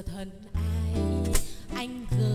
giờ thân ai anh gửi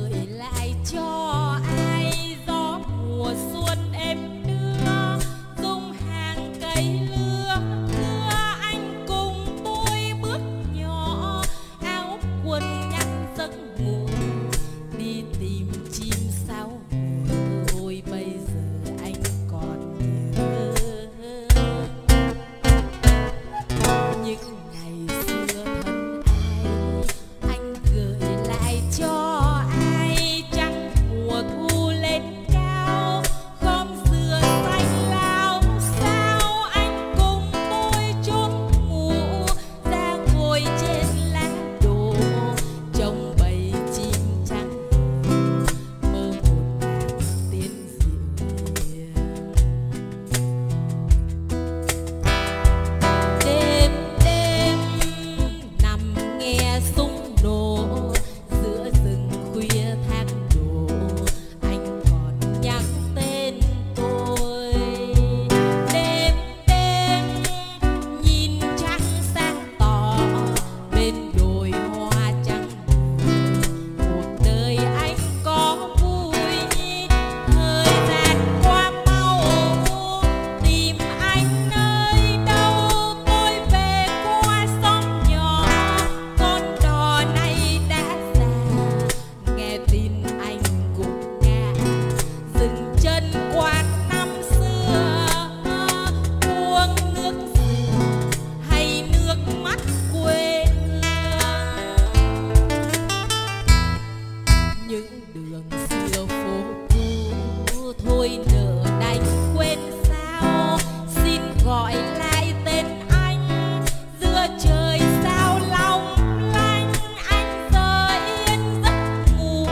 những đường xưa phố cũ. Thôi nở đành quên sao, xin gọi lại tên anh. Giữa trời sao long lanh, anh giờ yên giấc ngủ.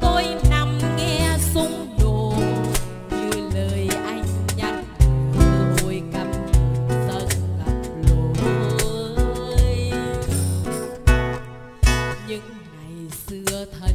Tôi nằm nghe súng đồ như lời anh nhắn. Tôi cầm giấc gặp lối những ngày xưa thân